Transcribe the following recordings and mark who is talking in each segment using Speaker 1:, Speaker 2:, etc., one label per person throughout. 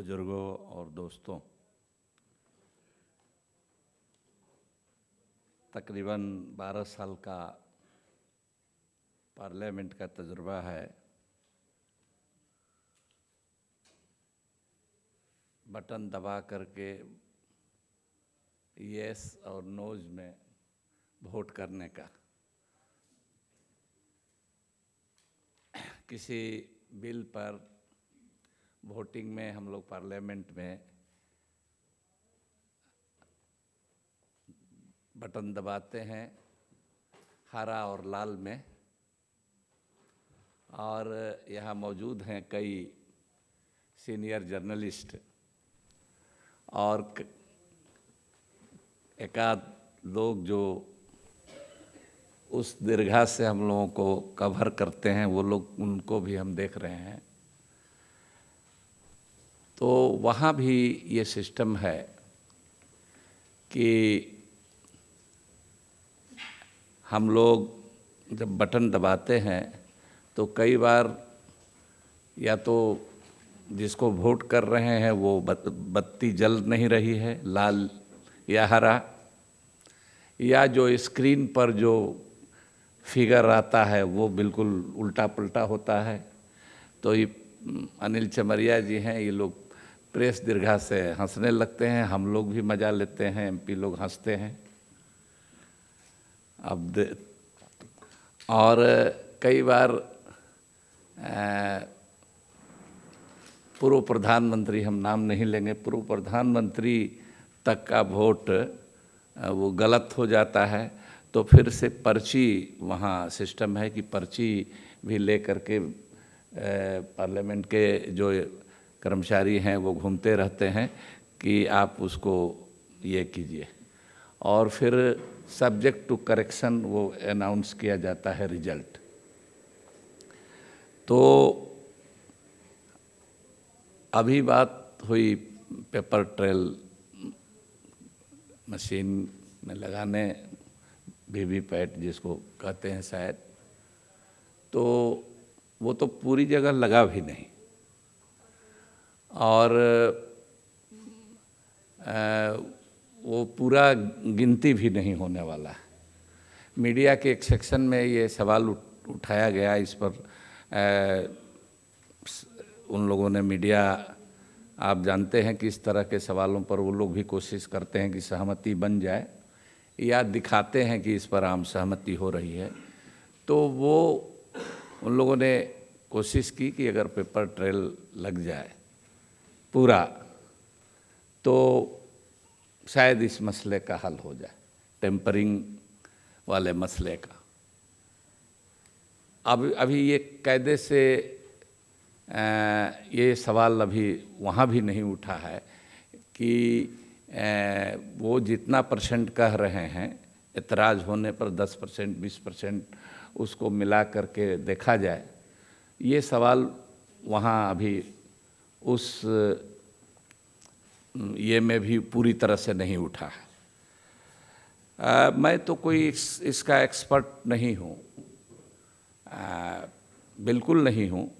Speaker 1: बुज़ुर्गों और दोस्तों, तकरीबन 12 साल का पार्लियामेंट का तजुर्बा है। बटन दबा करके यस और नोज़ में वोट करने का। किसी बिल पर वोटिंग में हम लोग पार्लियामेंट में बटन दबाते हैं, हरा और लाल में। और यहाँ मौजूद हैं कई सीनियर जर्नलिस्ट और एकाध लोग जो उस दीर्घा से हम लोगों को कवर करते हैं, वो लोग उनको भी हम देख रहे हैं। तो वहाँ भी ये सिस्टम है कि हम लोग जब बटन दबाते हैं तो कई बार या तो जिसको वोट कर रहे हैं, वो बत्ती जल नहीं रही है, लाल या हरा, या जो स्क्रीन पर जो फिगर आता है, वो बिल्कुल उल्टा पुल्टा होता है। तो ये, अनिल चमरिया जी हैं, ये लोग प्रेस दीर्घा से हंसने लगते हैं, हम लोग भी मज़ा लेते हैं एमपी लोग हँसते हैं। अब और कई बार पूर्व प्रधानमंत्री हम नाम नहीं लेंगे, पूर्व प्रधानमंत्री तक का वोट वो गलत हो जाता है। तो फिर से पर्ची वहाँ सिस्टम है कि पर्ची भी ले करके पार्लियामेंट के जो कर्मचारी हैं, वो घूमते रहते हैं कि आप उसको ये कीजिए। और फिर सब्जेक्ट टू करेक्शन वो अनाउंस किया जाता है रिज़ल्ट तो अभी बात हुई पेपर ट्रेल मशीन में लगाने वीवीपैट जिसको कहते हैं शायद। तो वो तो पूरी जगह लगा भी नहीं। और वो पूरा गिनती भी नहीं होने वाला है। मीडिया के एक सेक्शन में ये सवाल उठाया गया, इस पर उन लोगों ने मीडिया, आप जानते हैं कि इस तरह के सवालों पर वो लोग भी कोशिश करते हैं कि सहमति बन जाए, या दिखाते हैं कि इस पर आम सहमति हो रही है। तो वो, उन लोगों ने कोशिश की कि अगर पेपर ट्रेल लग जाए पूरा तो शायद इस मसले का हल हो जाए टेम्परिंग वाले मसले का। अब अभी ये कायदे से आ, ये सवाल अभी वहाँ भी नहीं उठा है कि आ, वो जितना परसेंट कह रहे हैं इतराज़ होने पर 10 परसेंट बीस परसेंट उसको मिला करके देखा जाए ये सवाल वहाँ अभी उस ये में भी पूरी तरह से नहीं उठा है। मैं तो कोई इस, इसका एक्सपर्ट नहीं हूँ। बिल्कुल नहीं हूँ।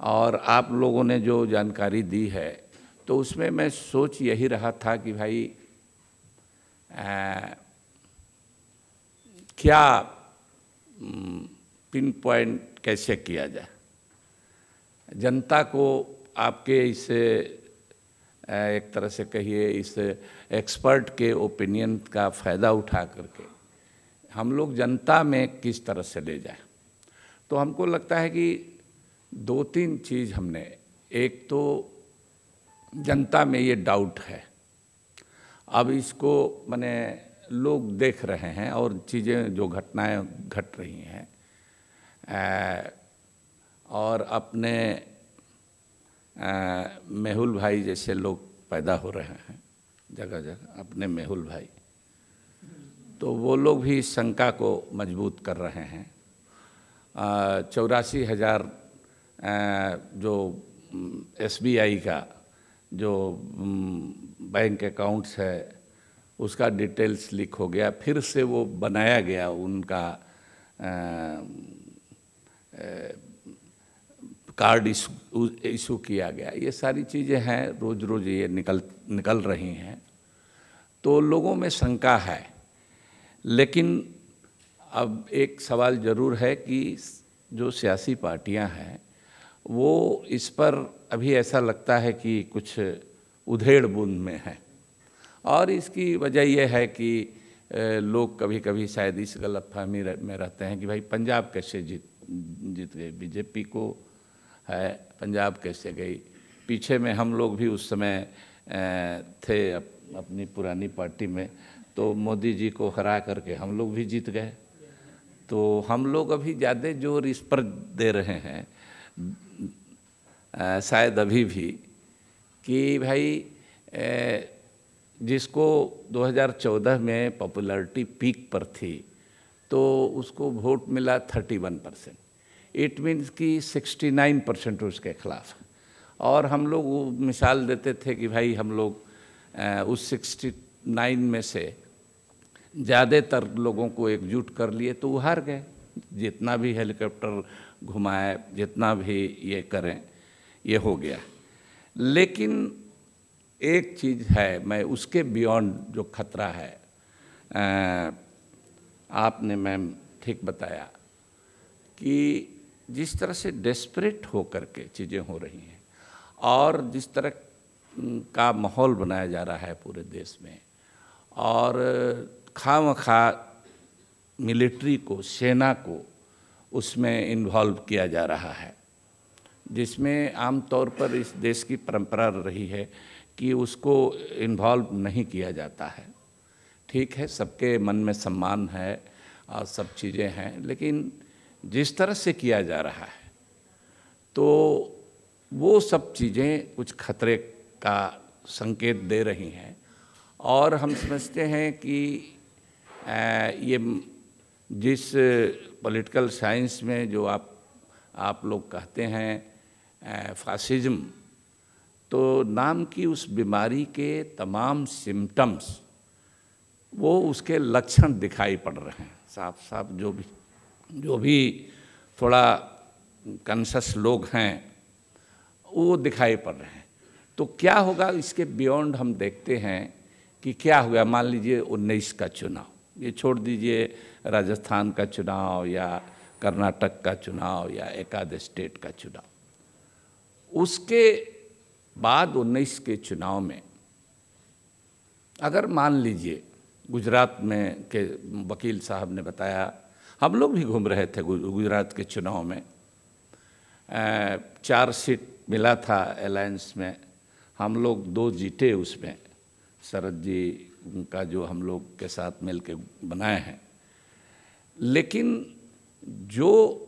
Speaker 1: और आप लोगों ने जो जानकारी दी है तो उसमें मैं सोच यही रहा था कि भाई आ, क्या पिन पॉइंट कैसे किया जाए? जनता को आपके इसे एक तरह से कहिए इस एक्सपर्ट के ओपिनियन का फ़ायदा उठा करके हम लोग जनता में किस तरह से ले जाए। तो हमको लगता है कि दो तीन चीज़ हमने, एक तो जनता में ये डाउट है। अब इसको मैंने लोग देख रहे हैं और चीज़ें जो घटनाएँ घट रही हैं और अपने मेहुल भाई जैसे लोग पैदा हो रहे हैं, जगह जगह, अपने मेहुल भाई। तो वो लोग भी शंका को मज़बूत कर रहे हैं। चौरासी हज़ार जो एसबीआई का जो बैंक अकाउंट्स है, उसका डिटेल्स लीक हो गया। फिर से वो बनाया गया उनका कार्ड इशू किया गया। ये सारी चीज़ें हैं रोज़ रोज़ ये निकल निकल रही हैं। तो लोगों में शंका है। लेकिन अब एक सवाल ज़रूर है कि जो सियासी पार्टियाँ हैं, वो इस पर अभी ऐसा लगता है कि कुछ उधेड़ बूंद में है। और इसकी वजह यह है कि लोग कभी कभी शायद इस गलत फहमी में रहते हैं कि भाई पंजाब कैसे जीत जीत गए? बीजेपी को है, पंजाब कैसे गई। पीछे में हम लोग भी उस समय थे अपनी पुरानी पार्टी में तो मोदी जी को हरा करके हम लोग भी जीत गए। तो हम लोग अभी ज़्यादा ज़ोर इस पर दे रहे हैं। शायद अभी भी कि भाई जिसको 2014 में पॉपुलैरिटी पीक पर थी तो उसको वोट मिला 31 परसेंट। इट मीन्स कि 69 परसेंट उसके खिलाफ और हम लोग वो मिसाल देते थे कि भाई हम लोग उस 69 में से ज़्यादातर लोगों को एकजुट कर लिए तो वो हार गए। जितना भी हेलीकॉप्टर घुमाए जितना भी ये करें ये हो गया। लेकिन एक चीज़ है मैं उसके बियॉन्ड जो खतरा है आ, आपने मैम ठीक बताया कि जिस तरह से डेस्परेट हो करके चीज़ें हो रही हैं, और जिस तरह का माहौल बनाया जा रहा है पूरे देश में, और खाम खा मिलिट्री को, सेना को उसमें इन्वॉल्व किया जा रहा है, जिसमें आम तौर पर इस देश की परंपरा रही है कि उसको इन्वॉल्व नहीं किया जाता है। ठीक है, सबके मन में सम्मान है, और सब चीज़ें हैं, लेकिन जिस तरह से किया जा रहा है तो वो सब चीज़ें कुछ खतरे का संकेत दे रही हैं। और हम समझते हैं कि ये जिस पॉलिटिकल साइंस में जो आप आप लोग कहते हैं फासिज्म तो नाम की उस बीमारी के तमाम सिम्टम्स, वो उसके लक्षण दिखाई पड़ रहे हैं। साफ़ साफ़ जो भी जो भी थोड़ा कंसस लोग हैं, वो दिखाई पड़ रहे हैं। तो क्या होगा, इसके बियॉन्ड हम देखते हैं कि क्या हुआ। मान लीजिए उन्नीस का चुनाव। ये छोड़ दीजिए राजस्थान का चुनाव या कर्नाटक का चुनाव या एकाध स्टेट का चुनाव। उसके बाद उन्नीस के चुनाव में, अगर मान लीजिए गुजरात में के वकील साहब ने बताया हम लोग भी घूम रहे थे गुजरात के चुनाव में। चार सीट मिला था अलायंस में। हम लोग दो जीते उसमें। शरद जी का जो हम लोग के साथ मिल के बनाए हैं। लेकिन जो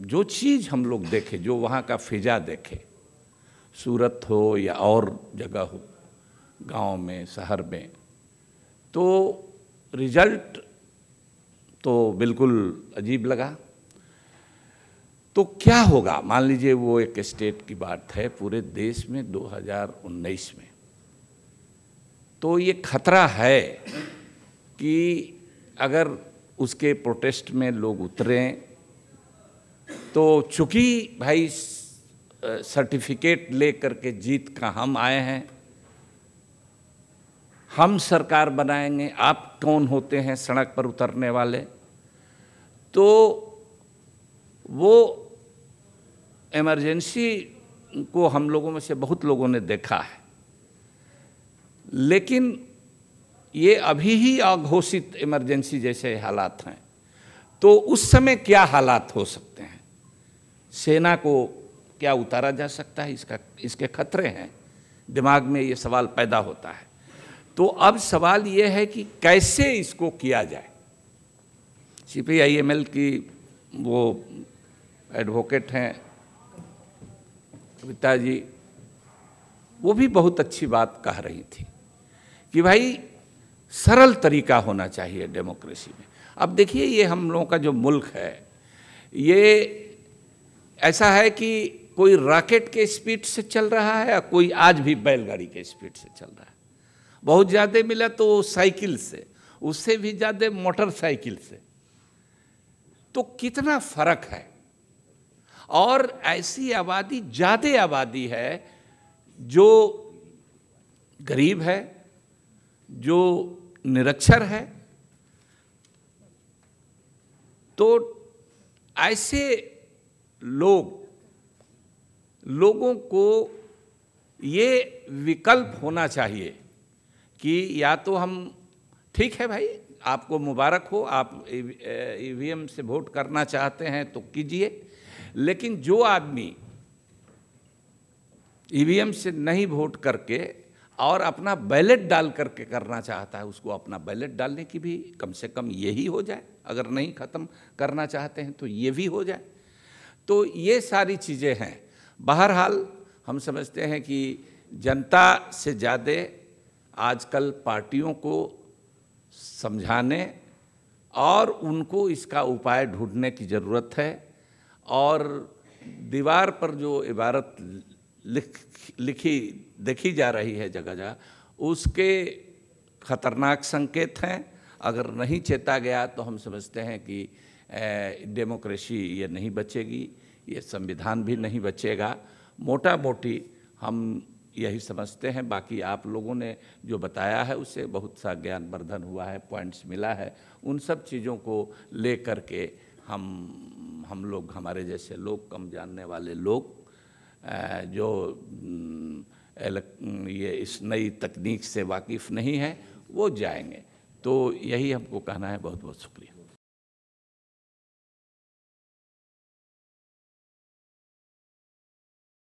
Speaker 1: जो चीज़ हम लोग देखे, जो वहाँ का फिजा देखे, सूरत हो या और जगह हो, गाँव में, शहर में तो रिज़ल्ट तो बिल्कुल अजीब लगा। तो क्या होगा? मान लीजिए वो एक स्टेट की बात है पूरे देश में 2019 में। तो ये खतरा है कि अगर उसके प्रोटेस्ट में लोग उतरें तो चूँकि भाई सर्टिफिकेट ले करके जीत का हम आए हैं, हम सरकार बनाएँगे, आप कौन होते हैं, सड़क पर उतरने वाले? तो वो इमरजेंसी को हम लोगों में से बहुत लोगों ने देखा है। लेकिन ये अभी ही अघोषित इमरजेंसी जैसे हालात हैं। तो उस समय क्या हालात हो सकते हैं? सेना को क्या उतारा जा सकता है? इसका, इसके खतरे हैं। दिमाग में ये सवाल पैदा होता है। तो अब सवाल ये है कि कैसे इसको किया जाए? C P I M L की वो एडवोकेट हैं कविता जी वो भी बहुत अच्छी बात कह रही थी कि भाई, सरल तरीका होना चाहिए डेमोक्रेसी में। अब देखिए, ये हम लोगों का जो मुल्क है, ये ऐसा है कि कोई रॉकेट के स्पीड से चल रहा है या कोई आज भी बैलगाड़ी के स्पीड से चल रहा है। बहुत ज़्यादा मिला तो साइकिल से, उससे भी ज़्यादा मोटरसाइकिल से। तो कितना फ़र्क है? और ऐसी आबादी, ज़्यादा आबादी है, जो गरीब है, जो निरक्षर है तो ऐसे लोग, लोगों को ये विकल्प होना चाहिए कि या तो हम ठीक है भाई? आपको मुबारक हो, आप ईवीएम से वोट करना चाहते हैं तो कीजिए। लेकिन जो आदमी ईवीएम से नहीं वोट करके और अपना बैलेट डाल करके करना चाहता है, उसको अपना बैलेट डालने की भी कम से कम यही हो जाए। अगर नहीं ख़त्म करना चाहते हैं तो ये भी हो जाए। तो ये सारी चीज़ें हैं। बहरहाल हम समझते हैं कि जनता से ज़्यादा आजकल पार्टियों को समझाने और उनको इसका उपाय ढूँढने की ज़रूरत है और दीवार पर जो इबारत लिख, लिखी, देखी जा रही है जगह जगह, उसके खतरनाक संकेत हैं। अगर नहीं चेता गया तो हम समझते हैं कि डेमोक्रेसी ये नहीं बचेगी, ये संविधान भी नहीं बचेगा। मोटा मोटी हम यही समझते हैं। बाकी आप लोगों ने जो बताया है, उससे बहुत सा ज्ञान वर्धन हुआ है, पॉइंट्स मिला है। उन सब चीज़ों को ले कर के हम हम लोग, हमारे जैसे लोग, कम जानने वाले लोग जो ये इस नई तकनीक से वाकिफ़ नहीं है, वो जाएँगे। तो यही हमको कहना है। बहुत बहुत शुक्रिया।